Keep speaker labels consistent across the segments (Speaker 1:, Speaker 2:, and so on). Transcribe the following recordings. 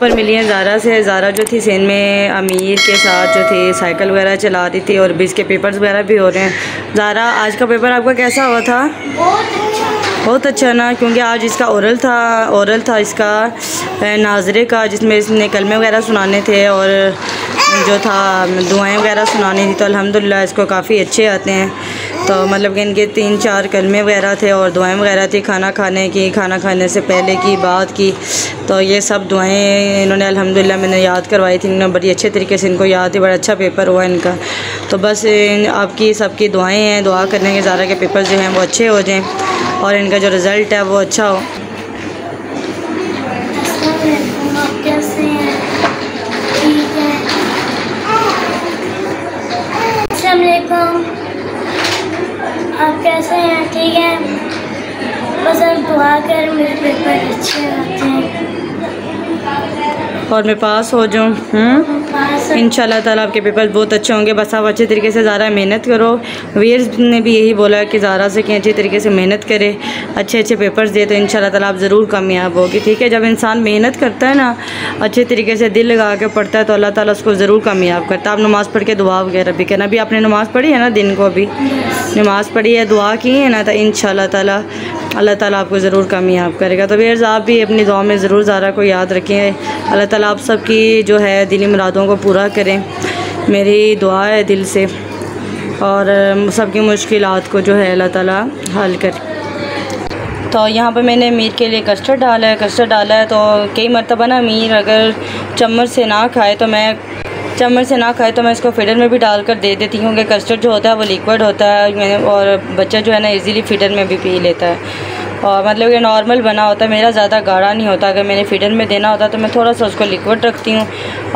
Speaker 1: पर मिली है ज़ारा से ज़ारा जो थी सेन में अमीर के साथ जो थी, साइकिल वगैरह चला रही थी और बीस के पेपर्स वगैरह भी हो रहे हैं। ज़ारा, आज का पेपर आपका कैसा हुआ था? बहुत अच्छा ना, क्योंकि आज इसका औरल था औरल था इसका नाजरे का, जिसमें इसने कलमे वगैरह सुनाने थे और जो था, दुआएँ वगैरह सुनानी थी। तो अल्हम्दुलिल्लाह, इसको काफ़ी अच्छे आते हैं। तो मतलब कि इनके तीन चार कलमे वगैरह थे और दुआएँ वगैरह थी खाना खाने की, खाना खाने से पहले की बात की। तो ये सब दुआएँ इन्होंने अल्हम्दुलिल्लाह मैंने याद करवाई थी। इन्होंने बड़ी अच्छे तरीके से इनको याद थी बड़ा अच्छा पेपर हुआ इनका। तो बस इन आपकी, सबकी दुआएँ हैं, दुआ करने के ज़्यादा के पेपर जो हैं वो अच्छे हो जाएँ और इनका जो रिज़ल्ट है वो अच्छा हो।
Speaker 2: आप कैसे हैं? ठीक है? बस आप दुआ कर मेरे पेपर अच्छे आते हैं।
Speaker 1: और मैं पास हो जाऊँ हम्म? इन ताला आपके पेपर बहुत अच्छे होंगे। बस आप अच्छे तरीके से ज़्यादा मेहनत करो। वीर ने भी यही बोला कि ज़ारा से कि अच्छी तरीके से मेहनत करे। अच्छे अच्छे पेपर्स दे तो इन ताला आप ज़रूर कामयाब होगी, ठीक है? जब इंसान मेहनत करता है ना, अच्छे तरीके से दिल लगा के पढ़ता है तो अल्लाह ताला उसको ज़रूर कामयाब करता है। आप नमाज़ पढ़ के दुआ वगैरह भी करना अभी आपने नमाज़ पढ़ी है ना दिन को अभी? नमाज़ पढ़ी है, दुआ की है ना तो इन ताला अल्लाह ताला आपको ज़रूर कामयाब करेगा। तो वेयर्स आप भी अपनी दुआ में ज़रूर ज़ारा को याद रखें। अल्लाह ताला आप सबकी जो है दिली मुरादों को पूरा करें। मेरी दुआ है दिल से और सबकी मुश्किल को जो है अल्लाह ताला हल कर। तो यहाँ पर मैंने मीर के लिए कस्टर्ड डाला है। कस्टर्ड डाला है तो कई मरतबा ना मीर अगर चम्मच से ना खाए तो मैं चम्मच से ना खाए तो मैं इसको फीडर में भी डाल कर दे देती हूँ। क्योंकि कस्टर्ड जो होता है वो लिक्विड होता है और बच्चा जो है ना इजीली फीडर में भी पी लेता है। और मतलब ये नॉर्मल बना होता है, मेरा ज़्यादा गाढ़ा नहीं होता। अगर मैंने फीडर में देना होता तो मैं थोड़ा सा उसको लिक्विड रखती हूँ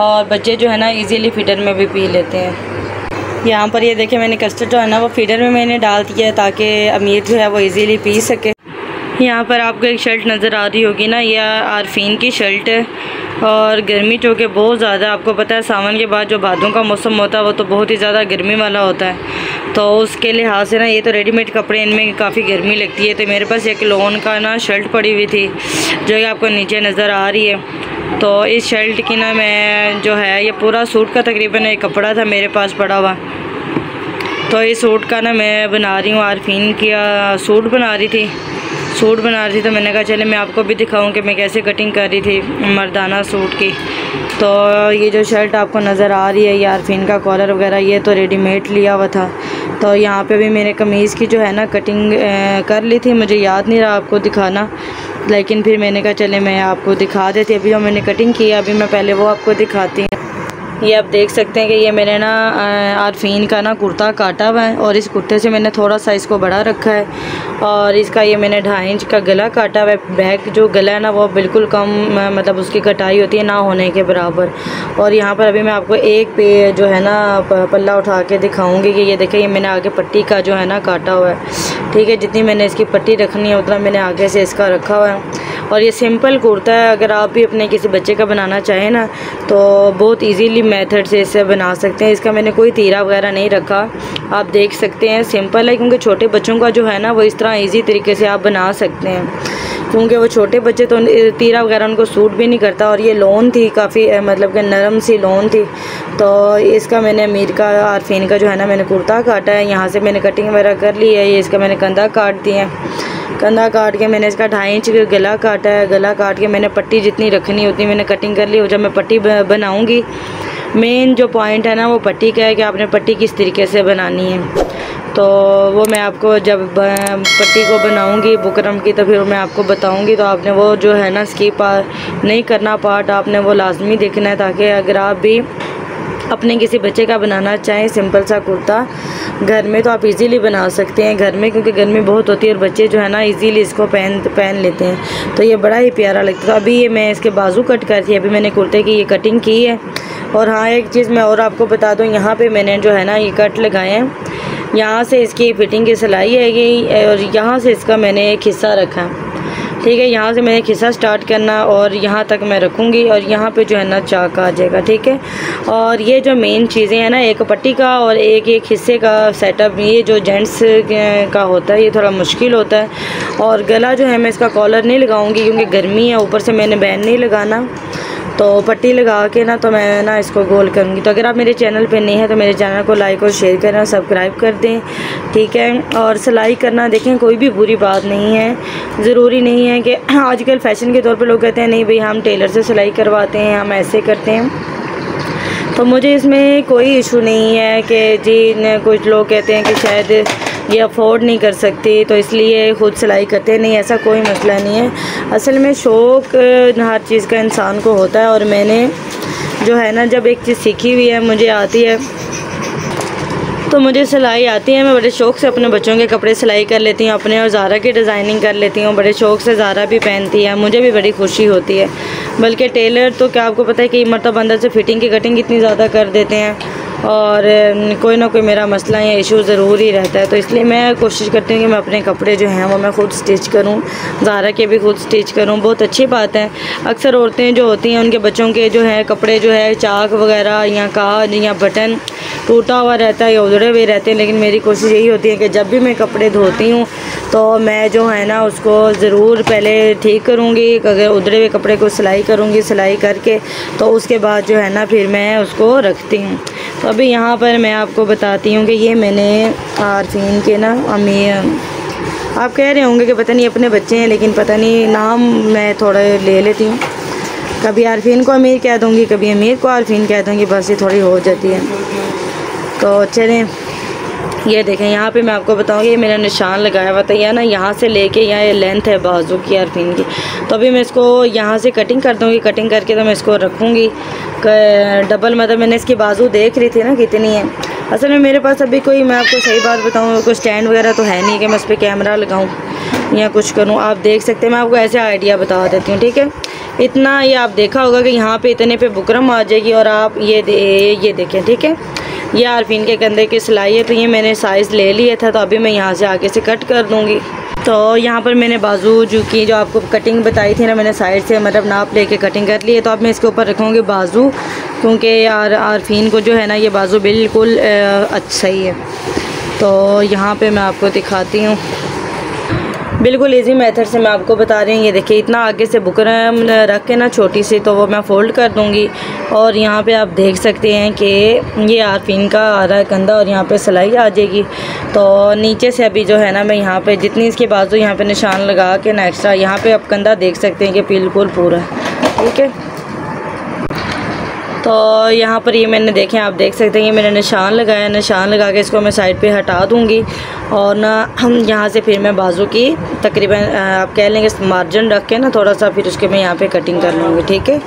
Speaker 1: और बच्चे जो है ना ईज़िली फीडर में भी पी लेते हैं। यहाँ पर ये देखें मैंने कस्टर्ड जो है ना वो फीडर में मैंने डाल दिया है ताकि अमीर जो है वो इजीली पी सके। यहाँ पर आपको एक शर्ट नज़र आ रही होगी ना यह आरफीन की शर्ट है। और गर्मी चूँकि बहुत ज़्यादा आपको पता है, सावन के बाद जो भादों का मौसम होता है, वो तो बहुत ही ज़्यादा गर्मी वाला होता है। तो उसके लिहाज से ना, ये तो रेडीमेड कपड़े, इनमें काफ़ी गर्मी लगती है। तो मेरे पास एक लोन का ना शर्ट पड़ी हुई थी, जो कि आपको नीचे नज़र आ रही है। तो इस शर्ट की ना मैं जो है, ये पूरा सूट का तकरीबन एक कपड़ा था मेरे पास पड़ा हुआ। तो इस सूट का ना मैं बना रही हूँ, आरफीन का सूट बना रही थी। सूट बना रही थी तो मैंने कहा, चले, मैं आपको भी दिखाऊँ कि मैं कैसे कटिंग कर रही थी मर्दाना सूट की। तो ये जो शर्ट आपको नज़र आ रही है ये आरफिन का कॉलर वगैरह, ये तो रेडीमेड लिया हुआ था। तो यहाँ पे भी मैंने कमीज़ की जो है ना कटिंग कर ली थी, मुझे याद नहीं रहा आपको दिखाना। लेकिन फिर मैंने कहा, चले, मैं आपको दिखा देती अभी जो मैंने कटिंग की अभी मैं पहले वो आपको दिखाती हूँ। ये आप देख सकते हैं कि ये मैंने ना आरफीन का ना कुर्ता काटा हुआ है और इस कुर्ते से मैंने थोड़ा सा इसको बड़ा रखा है और इसका ये मैंने ढाई इंच का गला काटा हुआ है। बैक जो गला है ना, वो बिल्कुल कम मतलब उसकी कटाई होती है ना होने के बराबर। और यहाँ पर अभी मैं आपको एक पे जो है ना पल्ला उठा के दिखाऊँगी कि ये देखें ये मैंने आगे पट्टी का जो है ना काटा हुआ है। ठीक है, जितनी मैंने इसकी पट्टी रखनी है, उतना मैंने आगे से इसका रखा हुआ है। और ये सिंपल कुर्ता है, अगर आप भी अपने किसी बच्चे का बनाना चाहें ना तो बहुत इजीली मेथड से इसे बना सकते हैं। इसका मैंने कोई तीरा वगैरह नहीं रखा। आप देख सकते हैं सिंपल है, क्योंकि छोटे बच्चों का जो है ना, वो इस तरह ईजी तरीके से आप बना सकते हैं। क्योंकि वो छोटे बच्चे तो तीरा वगैरह उनको सूट भी नहीं करता, और ये लोन थी काफ़ी मतलब कि नरम सी लोन थी। तो इसका मैंने अमीर का, आरफीन का जो है ना, मैंने कुर्ता काटा है। यहाँ से मैंने कटिंग वगैरह कर ली है, ये इसका मैंने कंधा काट दिया है। कंधा काट के मैंने इसका ढाई इंच गला काटा है। गला काट के मैंने पट्टी जितनी रखनी उतनी मैंने कटिंग कर ली और जब मैं पट्टी बनाऊँगी मेन जो पॉइंट है ना, वो पट्टी का है कि आपने पट्टी किस तरीके से बनानी है। तो वो मैं आपको जब पट्टी को बनाऊँगी बुकरम की तो फिर मैं आपको बताऊँगी। तो आपने वो जो है ना स्कीप नहीं करना पार्ट आपने वो लाजमी देखना है, ताकि अगर आप भी अपने किसी बच्चे का बनाना चाहें सिंपल सा कुर्ता घर में तो आप इजीली बना सकते हैं, घर में, क्योंकि गर्मी बहुत होती है और बच्चे जो है ना इजीली इसको पहन पहन लेते हैं। तो ये बड़ा ही प्यारा लगता है अभी ये मैं इसके बाजू कट कर थी अभी मैंने कुर्ते की ये कटिंग की है। और हाँ एक चीज़ मैं और आपको बता दूँ, यहाँ पर मैंने जो है ना ये कट लगाए हैं। यहाँ से इसकी फ़िटिंग की सिलाई है और यहाँ से इसका मैंने एक हिस्सा रखा। है ठीक है, यहाँ से मैंने खिस्सा स्टार्ट करना और यहाँ तक मैं रखूँगी और यहाँ पे जो है ना चाक आ जाएगा, ठीक है? और ये जो मेन चीज़ें हैं ना, एक पट्टी का और एक एक हिस्से का सेटअप ये जो जेंट्स का होता है, ये थोड़ा मुश्किल होता है। और गला जो है, मैं इसका कॉलर नहीं लगाऊँगी क्योंकि गर्मी है, ऊपर से मैंने बैन नहीं लगाना। तो पट्टी लगा के ना तो मैं ना इसको गोल करूँगी। तो अगर आप मेरे चैनल पे नहीं है तो मेरे चैनल को लाइक और शेयर करें और सब्सक्राइब कर दें, ठीक है? और सिलाई करना देखें, कोई भी बुरी बात नहीं है। ज़रूरी नहीं है कि आजकल फ़ैशन के तौर पर लोग कहते हैं, नहीं भाई, हम टेलर से सिलाई करवाते हैं, हम ऐसे करते हैं। तो मुझे इसमें कोई इशू नहीं है कि जी कुछ लोग कहते हैं कि शायद ये अफोर्ड नहीं कर सकती तो इसलिए ख़ुद सिलाई करते नहीं, ऐसा कोई मसला नहीं है। असल में शौक़ हर चीज़ का इंसान को होता है और मैंने जो है ना, जब एक चीज़ सीखी हुई है, मुझे आती है तो मुझे सिलाई आती है। मैं बड़े शौक़ से अपने बच्चों के कपड़े सिलाई कर लेती हूँ, अपने और ज़ारा की डिज़ाइनिंग कर लेती हूँ। बड़े शौक़ से ज़ारा भी पहनती है, मुझे भी बड़ी खुशी होती है। बल्कि टेलर तो क्या आपको पता है कि मतलब अंदर से फ़िटिंग की कटिंग इतनी ज़्यादा कर देते हैं। और कोई ना कोई मेरा मसला या इशू ज़रूर ही रहता है। तो इसलिए मैं कोशिश करती हूँ कि मैं अपने कपड़े जो हैं वो मैं ख़ुद स्टिच करूँ ज़ारा के भी खुद स्टिच करूँ। बहुत अच्छी बात है। अक्सर औरतें जो होती हैं, उनके बच्चों के जो है कपड़े जो है, चाक वगैरह या काज या बटन टूटा हुआ रहता है, या उधड़े हुए रहते हैं, लेकिन मेरी कोशिश यही होती है कि जब भी मैं कपड़े धोती हूँ तो मैं जो है ना, उसको ज़रूर पहले ठीक करूँगी, अगर उधड़े हुए कपड़े को सिलाई करूँगी, सिलाई करके तो उसके बाद जो है ना, फिर मैं उसको रखती हूँ। तो अभी यहाँ पर मैं आपको बताती हूँ कि ये मैंने आरफीन के ना अमी आप कह रहे होंगे कि पता नहीं, अपने बच्चे हैं, लेकिन पता नहीं, नाम मैं थोड़ा ले लेती हूँ। कभी आरफीन को अमीर कह दूँगी, कभी अमीर को आरफीन कह दूँगी, बस ये थोड़ी हो जाती है। तो चलें, ये देखें, यहाँ पे मैं आपको बताऊँगी ये मेरा निशान लगाया हुआ था यह ना यहाँ से लेके यहाँ ये लेंथ है बाजू की अरफिन की। तो अभी मैं इसको यहाँ से कटिंग कर दूँगी कटिंग करके तो मैं इसको रखूँगी। डबल मतलब मैंने इसकी बाजू देख रही थी ना कितनी है। असल में मेरे पास अभी कोई, मैं आपको सही बात बताऊँ, कोई स्टैंड वगैरह तो है नहीं कि मैं उस पर कैमरा लगाऊँ या कुछ करूँ। आप देख सकते हैं, मैं आपको ऐसे आइडिया बता देती हूँ, ठीक है? इतना ये आप देखा होगा कि यहाँ पे इतने पे बुकरम आ जाएगी और आप ये दे, ये देखें, ठीक है? ये आरफिन के कंधे की सिलाई है तो ये मैंने साइज़ ले लिया था तो अभी मैं यहाँ से आगे से कट कर दूँगी। तो यहाँ पर मैंने बाजू जो की जो आपको कटिंग बताई थी ना, मैंने साइड से मतलब नाप लेके कटिंग कर ली है तो अब मैं इसके ऊपर रखूँगी बाजू, क्योंकि यार आरफीन को जो है ना ये बाजू बिल्कुल अच्छा ही है। तो यहाँ पे मैं आपको दिखाती हूँ। बिल्कुल इजी मेथड से मैं आपको बता रही हूँ। ये देखिए, इतना आगे से बुकरम रख के ना छोटी सी तो वो मैं फ़ोल्ड कर दूँगी। और यहाँ पे आप देख सकते हैं कि ये आरफीन का आ रहा है कंधा और यहाँ पे सिलाई आ जाएगी। तो नीचे से अभी जो है ना, मैं यहाँ पे जितनी इसके बाजू यहाँ पे निशान लगा के ना एक्स्ट्रा यहाँ पर आप कंधा देख सकते हैं कि बिल्कुल पूरा। ठीक है? तो यहाँ पर ये मैंने देखें, आप देख सकते हैं, ये मैंने निशान लगाया, निशान लगा के इसको मैं साइड पे हटा दूँगी और ना हम यहाँ से फिर मैं बाजू की तकरीबन आप कह लेंगे मार्जिन रख के ना थोड़ा सा फिर उसके मैं यहाँ पे कटिंग कर लूँगी, ठीक है?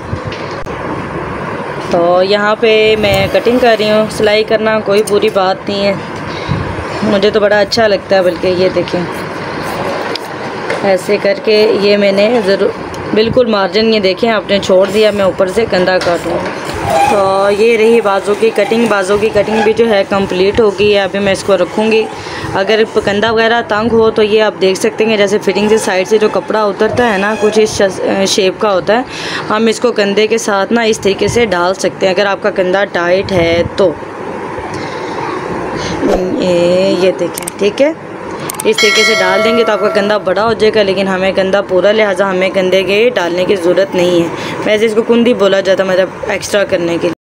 Speaker 1: तो यहाँ पे मैं कटिंग कर रही हूँ, सिलाई करना कोई बुरी बात नहीं है। मुझे तो बड़ा अच्छा लगता है, बल्कि ये देखें ऐसे करके ये मैंने ज़रूर बिल्कुल मार्जिन ये देखें, आपने छोड़ दिया, मैं ऊपर से कंधा काट तो ये रही बाजू की कटिंग बाजू की कटिंग भी जो है कंप्लीट हो गई है अभी मैं इसको रखूँगी। अगर कंधा वगैरह तंग हो तो ये आप देख सकते हैं, जैसे फिटिंग से साइड से जो कपड़ा उतरता है ना, कुछ इस शेप का होता है, हम इसको कंधे के साथ ना इस तरीके से डाल सकते हैं। अगर आपका कंधा टाइट है तो। ये ये देखें, ठीक है? इस तरीके से डाल देंगे तो आपका गंदा बड़ा हो जाएगा, लेकिन हमें गंदा पूरा लिहाजा, हमें गंदे के डालने की ज़रूरत नहीं है। वैसे इसको कुंदी बोला जाता मतलब एक्स्ट्रा करने के लिए।